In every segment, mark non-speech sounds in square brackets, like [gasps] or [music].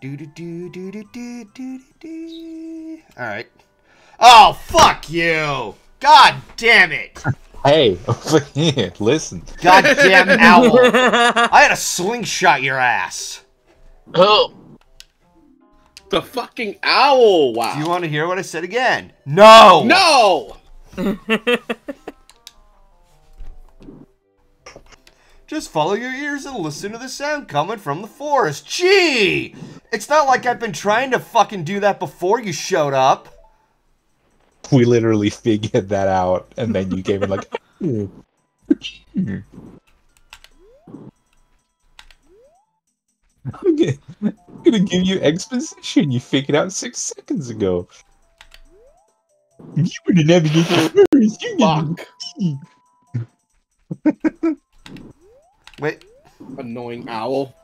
Do do do do do do do do. All right. Oh fuck you! God damn it! Hey, [laughs] over here, listen. Goddamn [laughs] owl! I had a slingshot your ass. Oh. The fucking owl! Wow. Do you want to hear what I said again? No. No. [laughs] Just follow your ears and listen to the sound coming from the forest. Gee! It's not like I've been trying to fucking do that before you showed up. We literally figured that out, and then you gave it like. [laughs] I'm gonna, I'm gonna give you exposition. You figured out six seconds ago. You were the navigator first. You Fuck. [laughs] Wait. Annoying owl.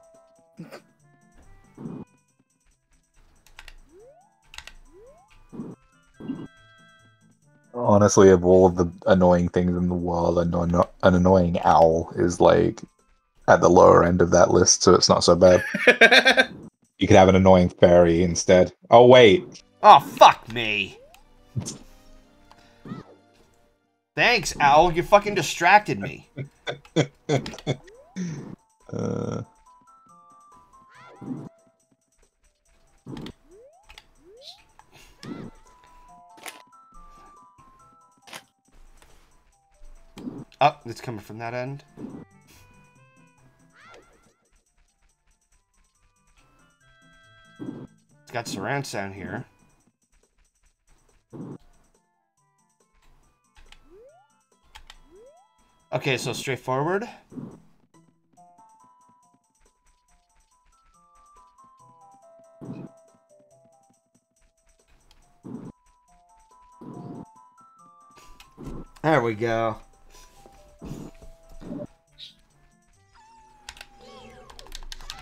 Honestly, of all of the annoying things in the world, an, an annoying owl is like at the lower end of that list, so it's not so bad. [laughs] You could have an annoying fairy instead. Oh wait, Oh, fuck me. Thanks, Owl. You fucking distracted me. [laughs] uh, Oh, it's coming from that end. It's got surround sound here. Okay, so straightforward. There we go.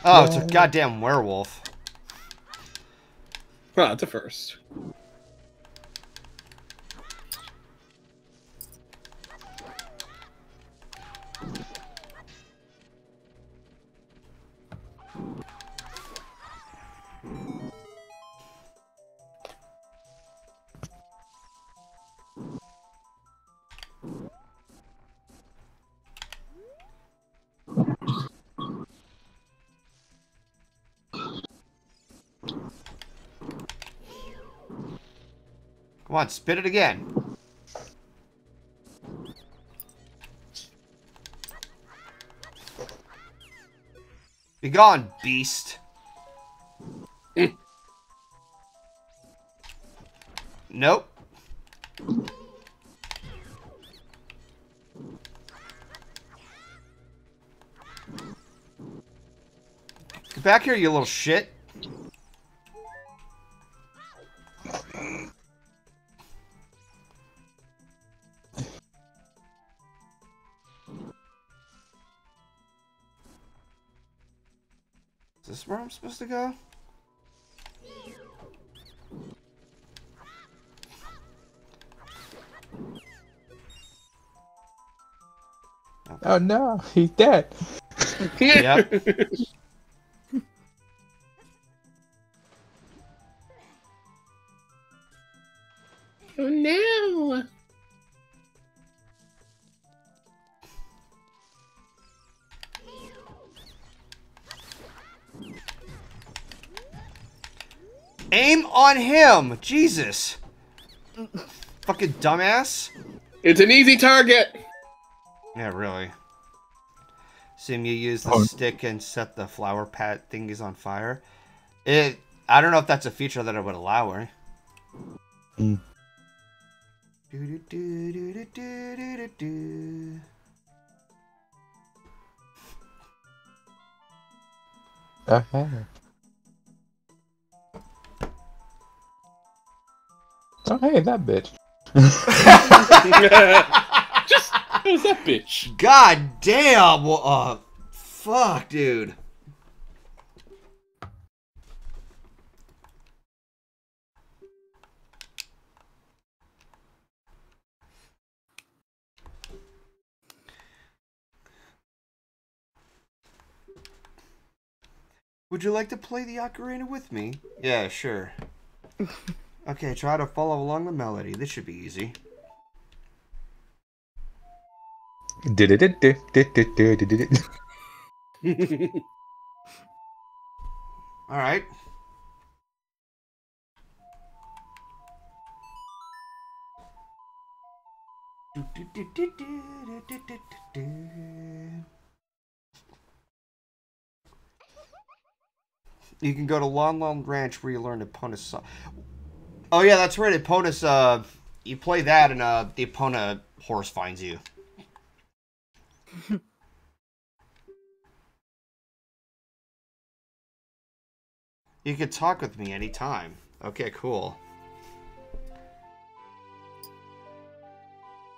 Oh, it's a goddamn werewolf. Well, that's a first. Come on, spit it again. Be gone, beast. nope. Get back here, you little shit. Supposed to go? oh no, he's dead. Yep. [laughs] Aim on him! Jesus! Fucking dumbass. It's an easy target. Yeah, really. Sim, you use the Oh. stick and set the flower pat thingies on fire. It. I don't know if that's a feature that I would allow her. Mm. Do-do-do-do-do-do-do-do. Okay. Oh hey, that bitch. [laughs] Just who's that bitch? God damn! Well, uh, fuck, dude. Would you like to play the ocarina with me? Yeah, sure. [laughs] Okay, try to follow along the melody. This should be easy. [laughs] All right. You can go to Lon Lon Ranch where you learn Epona song. Oh yeah, that's right. Epona's uh, you play that and uh, the opponent horse finds you. [laughs] You can talk with me anytime. Okay, cool.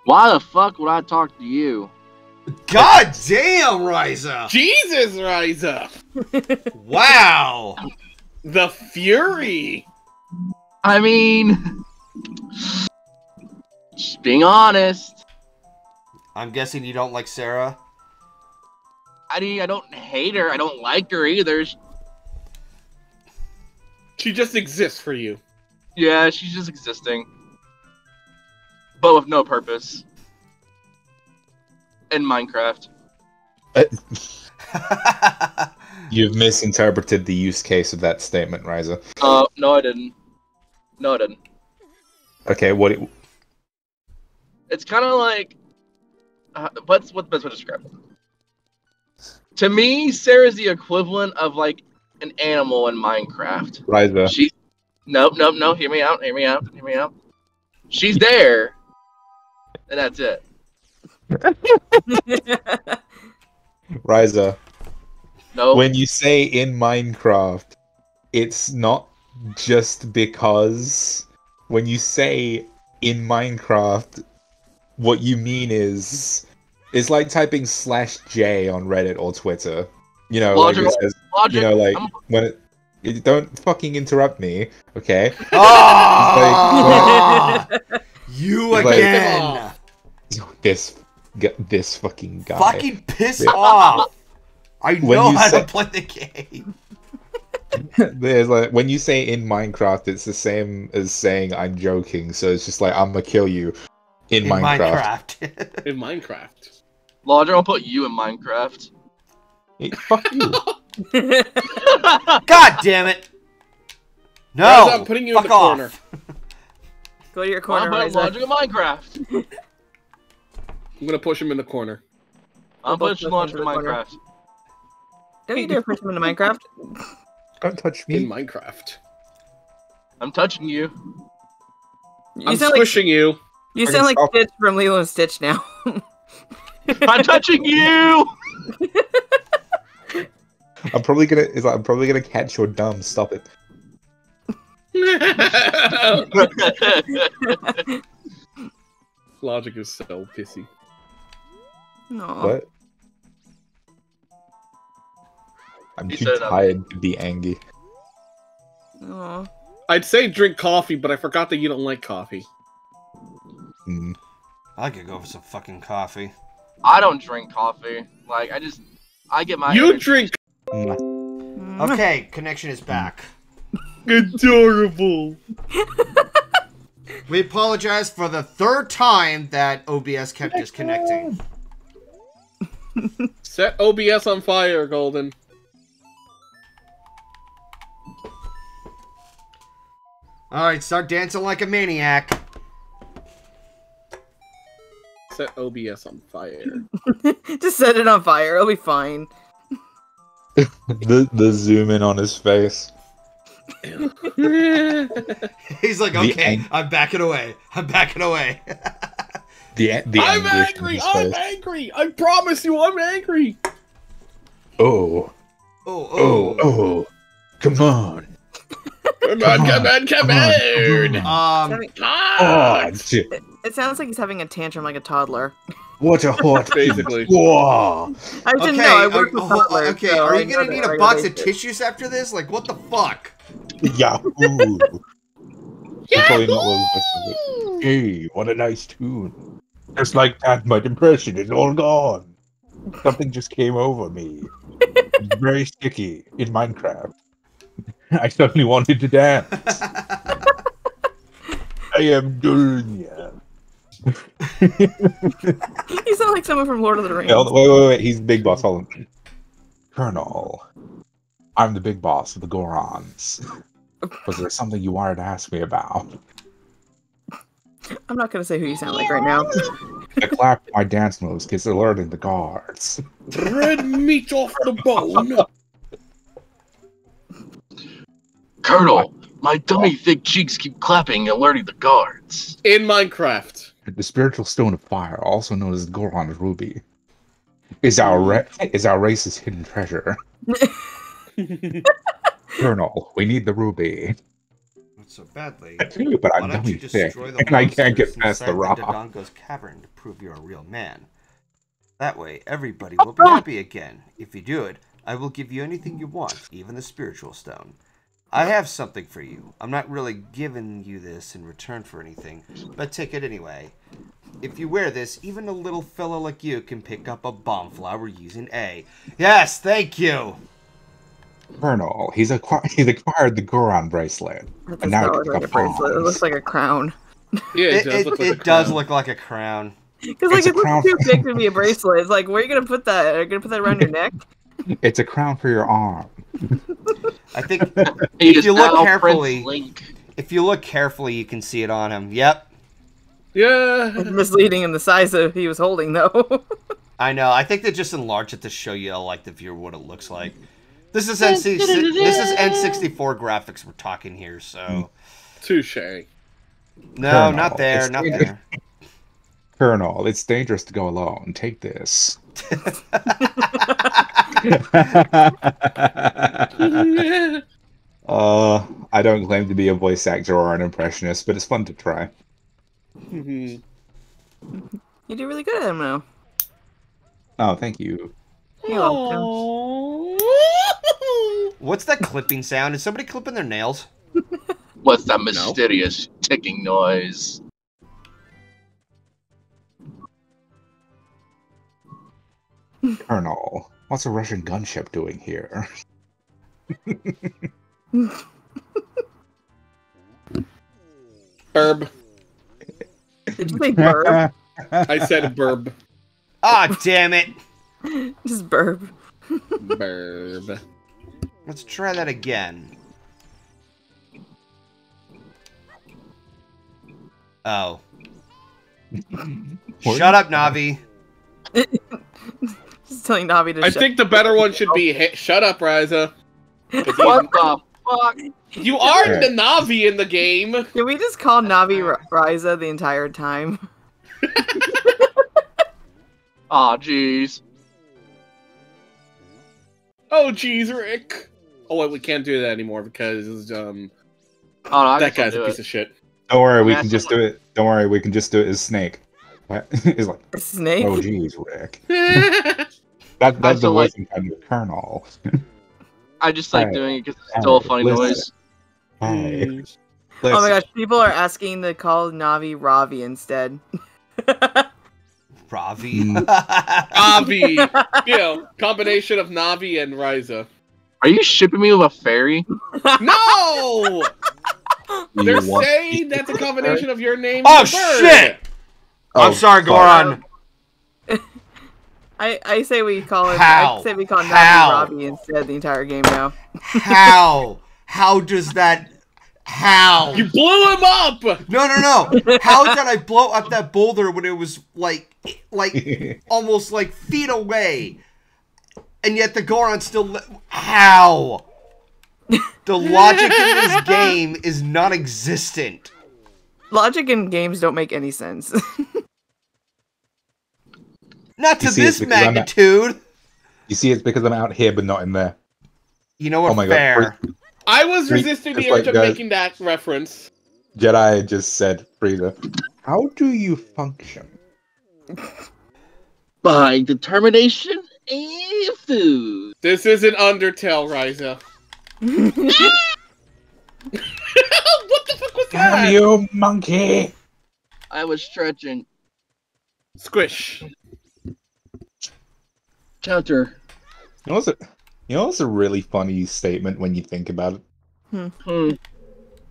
Why the fuck would I talk to you? [laughs] God damn, Ryza! Jesus, Ryza! Wow! The Fury! I mean, just being honest. I'm guessing you don't like Sarah. I mean, I don't hate her. I don't like her either. She- She just exists for you. Yeah, she's just existing, but with no purpose. In Minecraft. [laughs] You've misinterpreted the use case of that statement, Riza. Uh, no, I didn't. No, I didn't. Okay, what? It, It's kind of like, uh, what's what's the best way to describe it? To me, Sarah's the equivalent of like an animal in Minecraft. Riza, She, nope, nope, no. Hear me out. Hear me out. Hear me out. She's there, and that's it. [laughs] Riza. No, When you say in Minecraft, it's not just because. When you say in Minecraft, what you mean is. It's like typing slash J on Reddit or Twitter. You know, like it says, logic. you know, like I'm- when it. you Don't fucking interrupt me, okay? [laughs] Oh! you It's like- again! This, this fucking guy. Fucking piss off! I know how say- to play the game. There's like when you say in Minecraft, it's the same as saying I'm joking. So it's just like I'm gonna kill you in, In Minecraft. Minecraft. In Minecraft. Logic, I'll put you in Minecraft. Hey, fuck you. [laughs] [laughs] God damn it! No! Ryza, I'm putting you in the off. corner. [laughs] Go to your I'm corner, putting Ryza. In Minecraft. I'm gonna push him in the corner. I'm both putting go Logic into in. Minecraft. Don't you dare push him into Minecraft. Don't touch me. In. Minecraft. I'm touching you. You I'm sound like squishing you. you sound like stop. Stitch from Lilo and Stitch now. [laughs] I'm touching you. [laughs] I'm probably gonna. Is like I'm probably gonna catch your dumb. Stop it. [laughs] Logic is so pissy. no. What? I'm You too said I'm- tired to be angry. Aw. I'd say drink coffee, but I forgot that you don't like coffee. Hmm. I could go for some fucking coffee. I don't drink coffee. Like I just, I get my. you energy- drink Mm. Okay, connection is back. [laughs] adorable. We apologize for the third time that OBS kept disconnecting. Set OBS on fire, Golden. Alright, start dancing like a maniac. Set OBS on fire. [laughs] Just set it on fire. It'll be fine. [laughs] The the zoom in on his face. [laughs] He's like, The okay, I'm backing away. I'm backing away. The the I'm angry. I'm face. angry. I promise you, I'm angry. Oh oh, oh oh. oh! Come on! Come on, come on, come on. Um, Oh, shit. It sounds like he's having a tantrum like a toddler. What a hot [laughs] Basically. [laughs] Whoa! I didn't okay, know. I are, work with toddlers. okay, so are you gonna need a box of tissues after this? Like, what the fuck? Yahoo! [laughs] That's probably not what Hey, what a nice tune. Just like that, my depression is all gone. Something just came over me. very sticky in Minecraft. [laughs] I suddenly wanted to dance. [laughs] I am Darunia. You sound like someone from Lord of the Rings. Wait, wait, wait, wait. He's big boss. Hold on. Colonel, I'm the big boss of the Gorons. Was there something you wanted to ask me about? I'm not gonna say who you sound like right now. I clapped my dance moves because they're alerting the guards. Red meat off the bone. [laughs] Colonel, my dummy thick cheeks keep clapping, alerting the guards. In Minecraft. The spiritual stone of fire, also known as Goron's ruby, is our ra- is our race's hidden treasure. [laughs] Colonel, we need the ruby. Not so badly. I do, but I'm dummy thick, and I can't get past the inside rock. Dodongo's cavern to prove you're a real man. That way, everybody will be happy again. If you do it, I will give you anything you want, even the spiritual stone. I have something for you. I'm not really giving you this in return for anything, but take it anyway. If you wear this, even a little fellow like you can pick up a bomb flower using A. Yes, thank you. Colonel, he's acquired [laughs] he's acquired the Goron bracelet. That And now it look like a bracelet. It looks like a crown. Yeah, It, does it, look like a it does crown. look like a crown. [laughs] Because like It's it looks too big to be a bracelet. It's like, where are you gonna put that? Are you gonna put that around your neck? It's a crown for your arm. I think [laughs] If you look carefully- if you look carefully, you can see it on him. Yep. Yeah. It's misleading in the size of he was holding, though. [laughs] I know. I think they just enlarged it to show you, like the viewer, what it looks like. This is NC. This is N64 graphics we're talking here. So Touche. no, Colonel, not there, not dangerous. there. Colonel, it's dangerous to go alone. Take this. Uh, [laughs] I don't claim to be a voice actor or an impressionist, but it's fun to try. Mhm. you do really good at him now. Oh, thank you. You're welcome. What's that clipping sound? Is somebody clipping their nails? What's that mysterious ticking noise? Colonel, what's a Russian gunship doing here? Burb. Did you say burb? [laughs] I said burb. Ah, damn it! Just burb. Burb. Let's try that again. Oh. Shut up, Navi. [laughs] Just telling Navi to I shut. think the better one should be [laughs] hey, shut up, Riza. What the fuck? You are Yeah. the Navi in the game. Can we just call Navi R- Riza the entire time? [laughs] Aw, jeez. Oh jeez, Rick. Oh wait, we can't do that anymore because um Oh, no, that guy's a do piece it. of shit. Don't worry, we can just do it. Don't worry, we can just do it as Snake. What? [laughs] It's like, snake? oh jeez, Rick. Yeah, That, that's the also like- voicing kind of Colonel. I just like Hey, doing it because it's still a funny listen. noise. Hey, Oh my gosh, people are asking to call Navi Ravi instead. Ravi. Hmm. [laughs] Navi. [laughs] you know, combination of Navi and Riza. Are you shipping me with a fairy? No! [laughs] They're saying that's a combination of your name Oh, and the bird. shit! I'm Oh, sorry, fuck. Goron. I, I say we call it. How? I say we call Navi How? Ravi instead the entire game now. How? [laughs] How does that? How? You blew him up! No, no, no. How did I blow up that boulder when it was like, like [laughs] almost like feet away, and yet the Goron still? Li- How? The logic in this [laughs] game is non-existent. Logic in games don't make any sense. Not to You see, it's this because I'm magnitude. you see, it's because I'm out here but not in there. You know what? Oh my God. I was resisting the it's like urge of guys- making that reference. Jedi just said, Frieza, how do you function? [laughs] By determination and food. This isn't Undertale, Riza. [laughs] what the fuck was Damn that? you, monkey! I was stretching. Squish. Counter. What was it? You know, it's a really funny statement when you think about it. Hmm.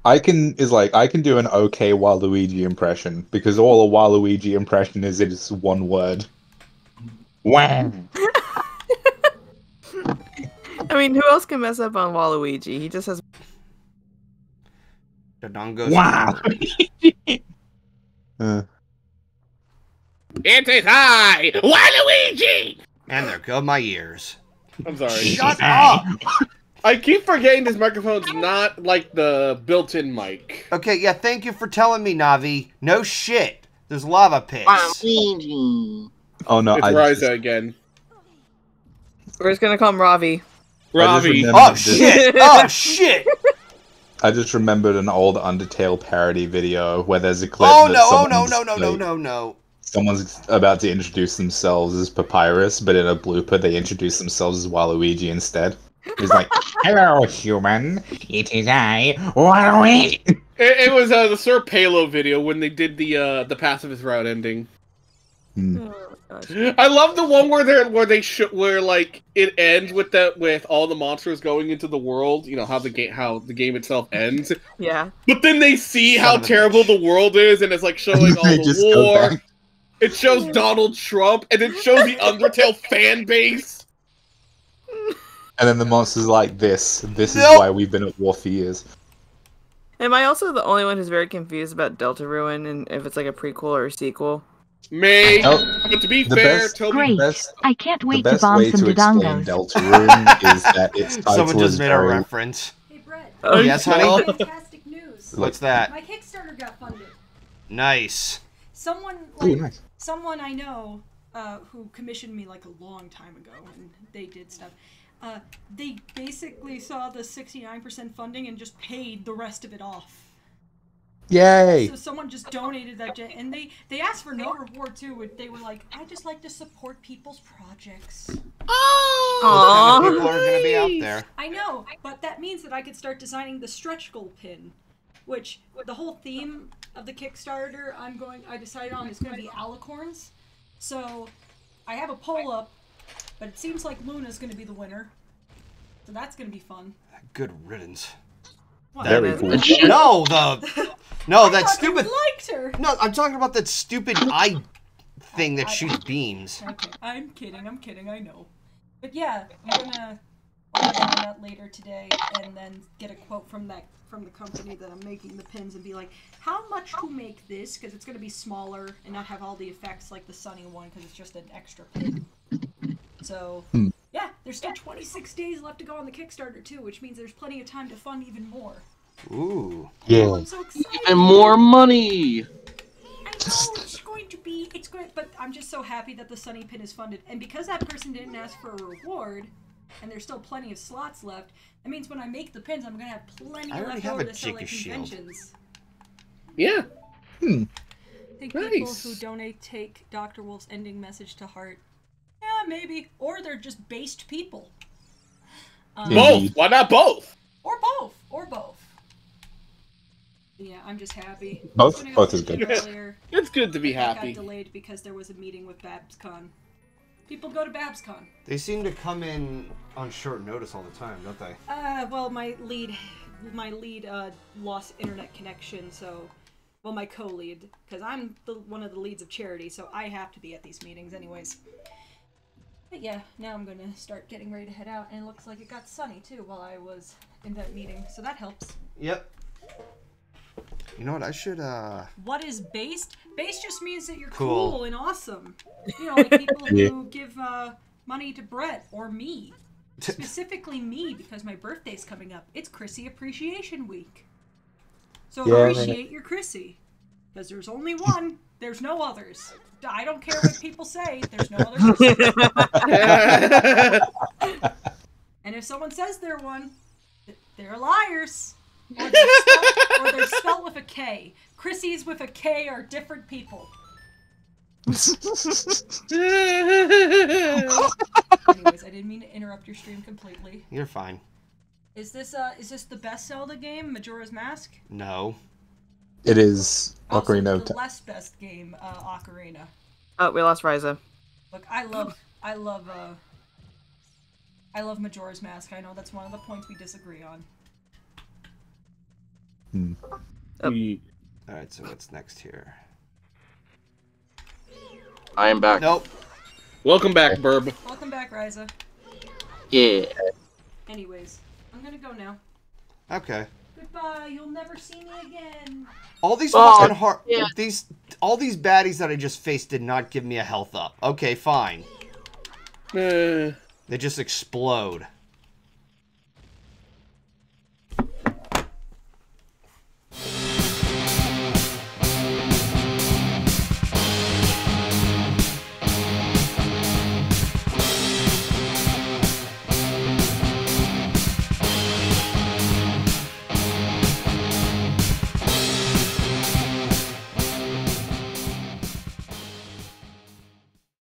I can is like I can do an okay Waluigi impression because all a Waluigi impression is it is one word. Wow. [laughs] I mean, who else can mess up on Waluigi? He just has. Dodongo's Wow. [laughs] Uh, It is I, Waluigi! And there go my ears. I'm sorry. Shut up! I keep forgetting this microphone's not like the built-in mic. Okay, yeah, thank you for telling me, Navi. No shit. There's lava pits. Oh no, It's I Ryza just, again. We're just gonna call him Ravi. I Ravi. remember- Oh shit! Oh [laughs] shit! I just remembered an old Undertale parody video where there's a clip. Oh that no! Oh no! someone's, No! No! No! like, No! No! Someone's about to introduce themselves as Papyrus, but in a blooper they introduce themselves as Waluigi instead. He's like, [laughs] "Hello, human. It is I, Waluigi." It, it was uh, the Sr Pelo video when they did the uh, the pacifist route ending. Hmm. Oh. [gasps] I love the one where they are where they sh- where like it ends with that with all the monsters going into the world. You know how the game how the game itself ends, Yeah. but then they see how terrible the world is, and it's like showing [laughs] all the just go war. Back. It shows Donald Trump, and it shows the Undertale [laughs] fan base. And then the monster's like, "This, this is Nope. why we've been at war for years." Am I also the only one who's very confused about Deltarune and if it's like a prequel or a sequel? May, Nope. but to be The fair, best- Toby Great. Best, I can't the wait to bomb way some to explain Dodongos. Deltarune is that its [laughs] title Someone just is made a reference. Hey Brett, Oh, yes, honey. fantastic news. What's that? My Kickstarter got funded. Nice. Someone Ooh, nice. Someone I know uh, who commissioned me like a long time ago and they did stuff. Uh, they basically saw the 69% funding and just paid the rest of it off. Yay! So someone just donated that, j- and they they asked for no reward too. They were like, "I just like to support people's projects." Oh, kind Aww. of people are gonna be out there. I know, but that means that I could start designing the stretch goal pin, which the whole theme of the Kickstarter I'm going I decided on is going to be alicorns. So I have a poll up, but it seems like Luna's going to be the winner. So that's going to be fun. Good riddance. What? Very cool. No, the no [laughs] I that thought you stupid. liked her. No, I'm talking about that stupid eye thing that shoots beams. Okay, I'm kidding. I'm kidding. I know. But yeah, I'm gonna order that later today, and then get a quote from that from the company that I'm making the pins, and be like, how much to make this? Because it's gonna be smaller and not have all the effects like the Sunny one, because it's just an extra pin. So Hmm. yeah, there's still 26 days left to go on the Kickstarter too, which means there's plenty of time to fund even more. Ooh. Oh, Yeah. I'm so excited. And more money. I know it's going to be it's good, but I'm just so happy that the Sunny Pin is funded, and because that person didn't ask for a reward, and there's still plenty of slots left. That means when I make the pins, I'm gonna have plenty I left have over a to sell at Jicka shield. conventions. Yeah. I think people who donate take Dr. Wolf's ending message to heart. Yeah, maybe, or they're just based people. Um, Both. Why not both? or both, or both. Yeah, I'm just happy. I Both- was gonna go both is good. Earlier. [laughs] It's good to be That happy. got delayed because there was a meeting with BabsCon. People go to BabsCon. They seem to come in on short notice all the time, don't they? Uh, well, my lead, my lead, uh, lost internet connection, so, well, my co-lead, because I'm the one of the leads of charity, so I have to be at these meetings, anyways. But yeah, now I'm gonna start getting ready to head out, and it looks like it got sunny too while I was in that meeting, so that helps. Yep. You know what? I should uh. What is based? Based just means that you're Cool. cool, and awesome. You know, like people [laughs] Yeah. who give uh, money to Brett or me. [laughs] Specifically me, because my birthday's coming up. It's Chrissy Appreciation Week. So Yeah. appreciate your Chrissy. Because there's only one, there's no others. I don't care what people say, there's no others. [laughs] And if someone says they're one, they're liars. Or they're, spelled, or they're [laughs] spelled with a K. Chrissy's with a K are different people. [laughs] Anyways, I didn't mean to interrupt your stream completely. You're fine. Is this uh is this the best Zelda game, Majora's Mask? No. It is Also, Ocarina of the Time. less best game, uh, Ocarina. Oh, we lost Ryza. Look, I love I love uh I love Majora's Mask. I know that's one of the points we disagree on. Oh. All right, so what's next here? I am back. Nope. Welcome back, Burb. Welcome back, Ryza. Yeah. Anyways, I'm gonna go now. Okay. Goodbye. You'll never see me again. All these Oh, fucking hard yeah. these all these baddies that I just faced did not give me a health up. Okay, fine. Eh, They just explode.